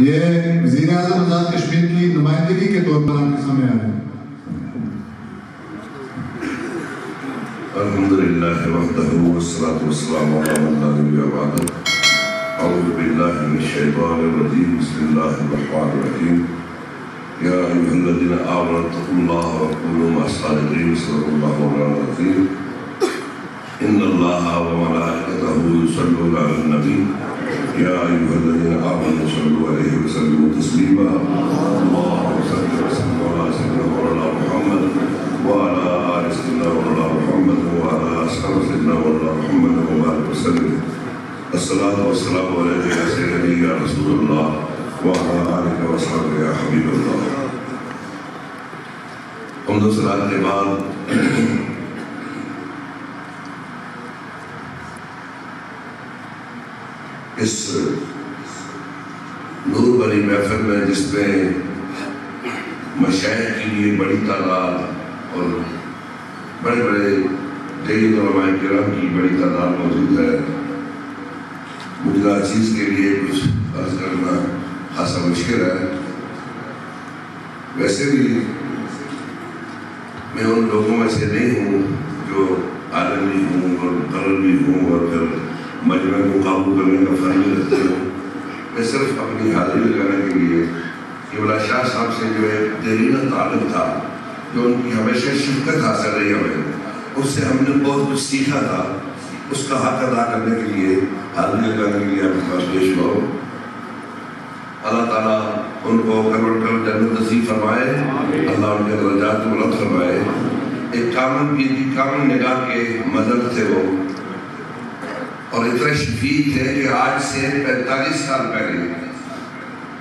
یہ وزیر اعظم آزاد کشمیر کی نمائندگی کے طور پر آپ کے سامنے آ رہے ہیں الحمد لله وحده والصلاة والسلام على من لا نبي بعده أعوذ بالله من الشيطان الرجيم بسم الله الرحمن الرحيم يا أيها الذين آمنوا اتقوا الله وقولوا مع الصادقين صدق الله مولانا العظيم إن الله وملائكته يصلون على النبي يا أيها الذين آمنوا والسلام عليك يا سيدي يا رسول الله وعلى آلك وأصحابك يا حبيب الله حمد و صلاة کے بعد اس نور بری محفل میں جس میں مشاہد کے لیے بڑی تعداد اور بڑے بڑے دہی علماء کرام کی بڑی تعداد موجود ہے۔ مجھے چیز کے لیے کچھ عرض کرنا خاصا مشکل ہے۔ ویسے بھی میں ان لوگوں میں سے نہیں ہوں جو عالم بھی ہوں اور مقرر بھی ہوں اور پھر مجمع کو قابو کرنے کا فن بھی رکھتے ہوں میں صرف اپنی حاضری لگانے کے لیے کہ بلا شاہ صاحب سے جو ہے دیرینہ تعلق تھا، جو ان کی ہمیشہ شفقت حاصل رہی ہمیں، اس سے ہم نے بہت کچھ سیکھا تھا۔ اس کا حق ادا کرنے کے لیے حاضری لگانے کے لیے آپ کے پاس پیش ہو۔ اللہ تعالیٰ ان کو کروڑ کر جنت نصیب فرمائے۔ اللہ ان کے درجات بلند فرمائے۔ ایک کامن کی کامن نگاہ کے مدد تھے وہ اور اتنے شفیق تھے کہ آج سے پینتالیس سال پہلے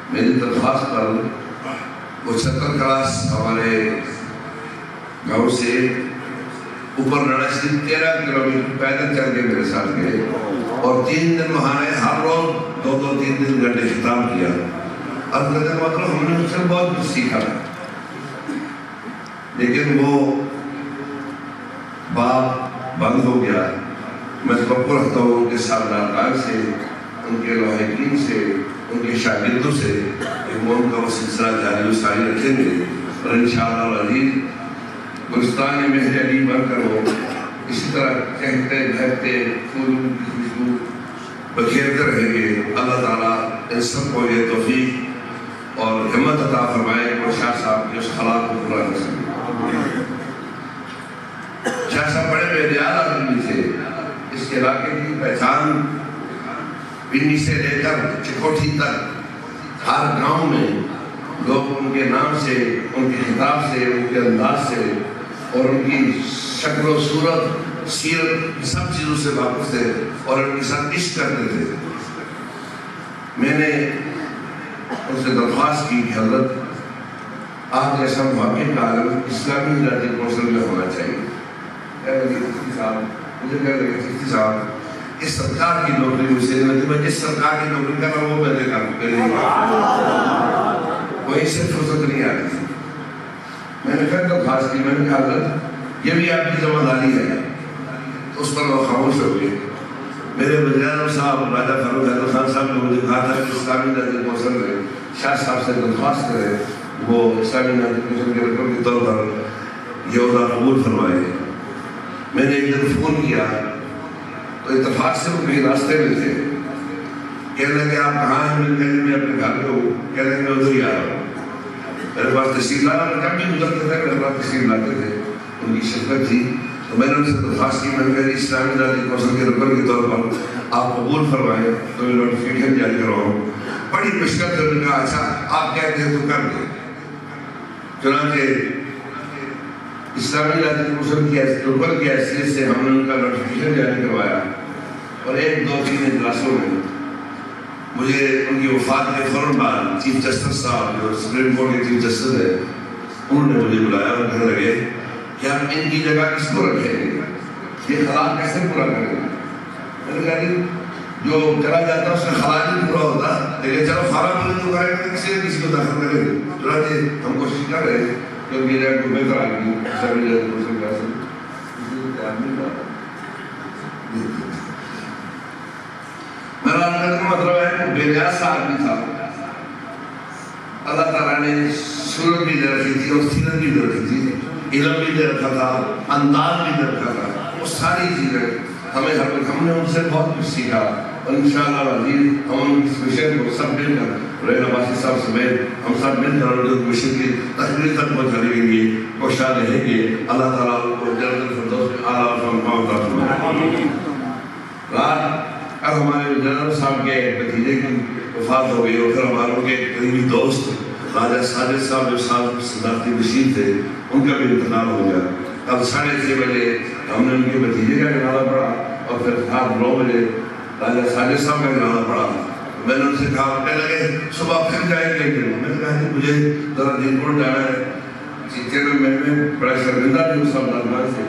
میری درخواست پر وہ ستر کلاس ہمارے گاؤں سے اوپر لڑا سے تیرہ کلو میٹر پیدل چل کے میرے ساتھ گئے۔ اور تین دن وہاں نے ہر روز دو دو تین دن گھنٹے خطاب کیا۔ اب کہتے مطلب ہم نے اس سے بہت کچھ سیکھا۔ لیکن وہ باپ بند ہو گیا۔ میں توقع رکھتا ہوں ان کے سالار سے، ان کے لوحقین سے، ان کے شاگردوں سے کہ وہ ان کا وہ سلسلہ جاری و ساری رکھیں گے۔ اور انشاءاللہ العزیز گلستان مہر علی بن کر وہ اسی طرح کہتے بہتے پھول کی خوشبو بکھیرتے رہیں گے۔ اللہ تعالیٰ ان سب کو یہ توفیق اور ہمت عطا فرمائے کہ شاہ صاحب کی اس خلا کو پورا کر سکے شاہ صاحب بڑے بے نیاز آدمی تھے۔ اس علاقے کی پہچان پنڈی سے لے کر چکوٹھی تک ہر گاؤں میں لوگ ان کے نام سے، ان کے خطاب سے، ان کے انداز سے اور ان کی شکل و صورت سیرت سب چیزوں سے واقف تھے اور ان کے ساتھ عشق کرتے تھے۔ میں نے ان سے درخواست کی کہ حضرت آپ جیسا واقع کا عالم اسلامی ذاتی کونسل میں ہونا چاہیے۔ صاحب، مجھے کہہ رہے کہ صاحب، اس سرکار کی نوکری مجھ سے میں جس سرکار کی نوکری کر رہا ہوں وہ میں نے کام کر رہی ہوں وہیں سے فرصت نہیں آ رہی میں نے پھر درخواست کی میں نے کہا حضرت یہ بھی آپ کی ذمہ داری ہے۔ اس پر وہ خاموش ہو گئے۔ میرے وزیر اعظم صاحب، راجہ فاروق حیدر خان صاحب نے مجھے کہا تھا کہ اسلامی نظر کونسل میں شاہ صاحب سے درخواست کرے وہ اسلامی نظر کونسل کے رقم کے طور پر یہ عہدہ قبول فرمائے۔ میں نے ایک دن فون کیا، تو اتفاق سے وہ کہیں راستے میں تھے۔ کہہ کہنے لگے، آپ کہاں ہیں؟ میں کہنے میں اپنے گھر پہ ہوں۔ کہہ کہنے میں ادھر ہی آ رہا ہوں۔ میرے پاس تحصیل لانا میں جب بھی گزرتے تھے میرے پاس تحصیل لاتے تھے ان کی شرکت تھی تو میں نے ان سے درخواست کی میں نے کہا اسلامی نظر کونسل کے رکن کے طور پر آپ قبول فرمائیں تو میں نوٹیفیکیشن جاری کرواؤں بڑی مشکل سے انہوں نے کہا اچھا آپ کہتے ہیں تو کر دیں چنانچہ اسلامی نظر کونسل کی رکن کی حیثیت سے ہم نے ان کا نوٹیفیکیشن جاری کروایا اور ایک دو تین اجلاسوں میں مجھے ان کی وفات کے فوراً بعد چیف جسٹس صاحب جو سپریم کورٹ کے چیف جسٹس ہے انہوں نے مجھے بلایا اور کہنے لگے کہ ہم ان کی جگہ کس کو رکھیں گے؟ یہ خلا کیسے پورا کریں گے؟ میں نے کہا کہ جو چلا جاتا اس کا خلا نہیں پورا ہوتا، لیکن چلو خلا مجھے تو کریں گے، کسی کسی کو داخل کریں گے چنانچہ جی، ہم کوشش کر رہے ہیں کہ ان کی جگہ کو بہتر آدمی سبھی جگہ کو سب کر میرا کا مطلب ہے بے سا آدمی تھا اللہ تعالیٰ نے صورت بھی دے رکھی تھی اور سیرت بھی دے رکھی تھی علم بھی دے رکھا تھا انداز بھی دے رکھا تھا وہ ساری چیزیں ہمیں ہم نے ان سے بہت کچھ سیکھا اور انشاءاللہ عزیز ہم اس مشن کو سب مل کر ریل عباسی صاحب سمیت ہم سب مل کر اردو مشن کی تقریر تک پہنچانے کے لیے کوشاں رہیں گے اللہ تعالیٰ کو جلد الفردوس میں اعلیٰ فرماؤں عطا رات اب ہمارے جنرل صاحب کے بھتیجے کی وفات ہو گئی اور پھر ہماروں کے قریبی دوست راجہ ساجد صاحب جو صاحب صدارتی بشیر تھے، ان کا بھی انتقال ہو گیا۔ کل ساڑھے چھ بجے ہم نے ان کے بھتیجے کا جنازہ پڑھا اور پھر رات نو بجے راجہ ساجد صاحب کا جنازہ پڑھا۔ میں نے ان سے کہا، کہنے لگے، صبح پھر جائیں گے میں نے کہا کہ مجھے ذرا دن پور جانا ہے۔ جی، چیتے میں میں میں بڑا شرمندہ بھی اس سب درمیان سے۔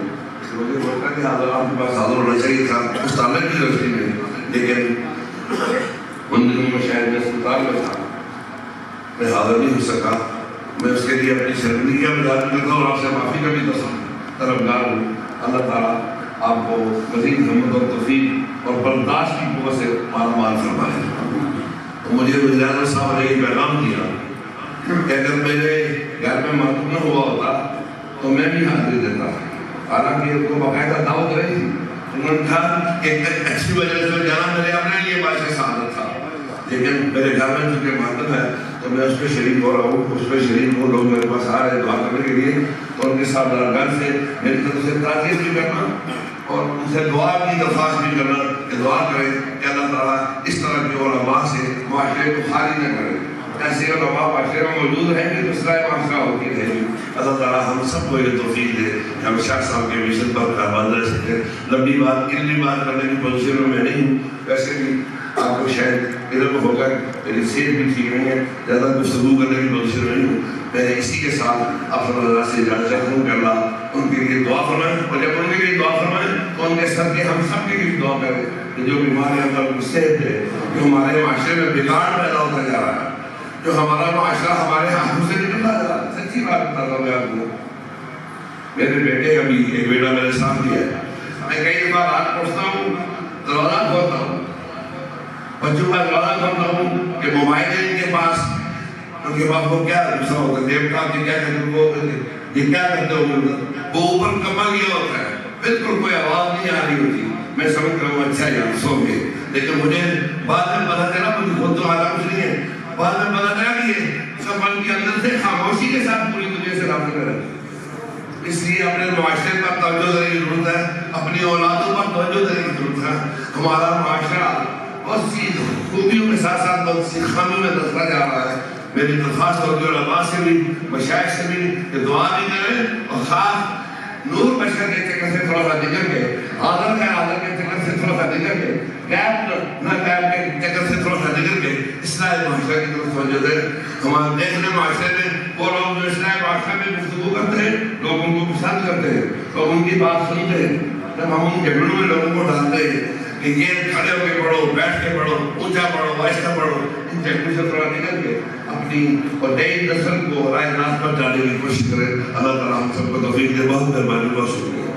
مجھے بولتا کہ حاضر آپ کے پاس حاضر ہونا چاہیے تھا۔ اس تعلق کی روشنی میں۔ لیکن ان دنوں میں شاید میں اسپتال میں تھا۔ میں حاضر نہیں ہو سکا۔ میں اس کے لیے اپنی شرمندگی کا مزاج کرتا ہوں اور آپ سے معافی کا بھی طلبگار ہوں۔ اللہ تعالیٰ آپ کو مزید ہمت اور توفیق اور برداشت کی قوت سے مال مال فرمائے۔ تو مجھے وزیر صاحب نے یہ پیغام دیا کہ اگر میرے گھر میں معلوم نہ ہوا ہوتا تو میں بھی حاضری دیتا۔ حالانکہ ان کو باقاعدہ دعوت رہی تھی۔ انہوں نے کہا کہ ایک اچھی وجہ سے جانا میرے اپنے لیے باعث سعادت تھا۔ لیکن میرے گھر میں چونکہ ماتم ہے، تو میں اس پہ شریک ہو رہا ہوں، اس پہ شریک ہوں لوگ میرے پاس آ رہے ہیں دعا کرنے کے لیے۔ تو ان کے ساتھ درگاہ سے میری طرف سے تعزیت بھی کرنا اور ان سے دعا کی درخواست بھی کرنا کہ دعا کریں کہ اللہ تعالیٰ اس طرح کے علماء سے معاشرے کو خالی نہ کرے۔ ایسے علماء معاشرے میں موجود ہیں کہ دوسرا معاشرہ ہوتی رہے گی اللہ تعالیٰ ہم سب کو یہ توفیق دے کہ ہم شاہ صاحب کے مشن پر کاربان رہ سکتے لمبی بات علمی بات کرنے کی پوزیشن میں میں نہیں ہوں۔ ویسے بھی آپ کو شاید علم ہوگا میری صحت بھی ٹھیک نہیں ہے، زیادہ گفتگو کرنے کی پوزیشن میں نہیں ہوں۔ میں اسی کے ساتھ آپ صلی اللہ سے اجازت چاہتا ہوں، کہ اللہ ان کے لیے دعا فرمائیں اور جب ان کے لیے دعا فرمائیں تو ان کے سر کے ہم سب کے لیے دعا کریں کہ جو بیماری اندر صحت ہے، جو ہمارے معاشرے میں بگاڑ پیدا ہوتا جا رہا ہے جو ہمارا معاشرہ ہمارے ہاتھوں سے نکلتا جا رہا سچی بات بتاتا ہوں میں آپ کو میرے بیٹے کا بھی ایک بیٹا میرے ساتھ بھی ہے میں کئی دفعہ رات پہنچتا ہوں دروازہ کھولتا ہوں بچوں کا دروازہ کھولتا ہوں کہ موبائل ہے ان کے پاس ان کے پاس وہ کیا دوسرا ہوتا ہے دیوتا کہ کیا کہتے ہیں وہ یہ کیا کرتے ہو وہ اوپر کمل یہ ہوتا ہے بالکل کوئی آواز نہیں آ رہی ہوتی میں سمجھتا ہوں اچھا یار سو گے لیکن مجھے بعد میں پتا چلا مجھے خود تو آتا کچھ نہیں ہے بعد میں پتا چلا کہ یہ سفر کے اندر سے خاموشی کے ساتھ پوری دنیا سے رابطہ کرے اس لیے اپنے معاشرے پر توجہ دینے کی ضرورت ہے۔ اپنی اولادوں پر توجہ دینے کی ضرورت ہے۔ ہمارا معاشرہ بہت سی خوبیوں کے ساتھ ساتھ بہت سی خامیوں میں دستا جا رہا ہے۔ میری درخواست ہوتی ہے علماء سے بھی مشاہد سے بھی کہ دعا بھی کریں اور خاص نور بشر کے چکر سے تھوڑا سا نکل کے آدم کا آدم کے چکر سے تھوڑا سا نکل کے غیب نہ غیب کے چکر سے تھوڑا سا نکل کے اسلائی معاشرے کی طرف توجہ دیں ہمارے دیکھنے معاشرے میں وہ لوگ جو اسلائی معاشرے میں گفتگو کرتے ہیں لوگ ان کو پسند کرتے ہیں لوگ ان کی بات سنتے ہیں۔ جب ہم ان جھگڑوں میں لوگوں کو ڈالتے ہیں کہ یہ کھڑے ہو کے پڑھو، بیٹھ کے پڑھو، اونچا پڑھو آہستہ پڑھو، ان جھگڑوں سے تھوڑا نکل کے اپنی اور نئی نسل کو رائے ناس پر جانے کی کوشش کریں۔ اللہ تعالیٰ ہم سب کو توفیق دے، بہت مہربانی، بہت شکریہ۔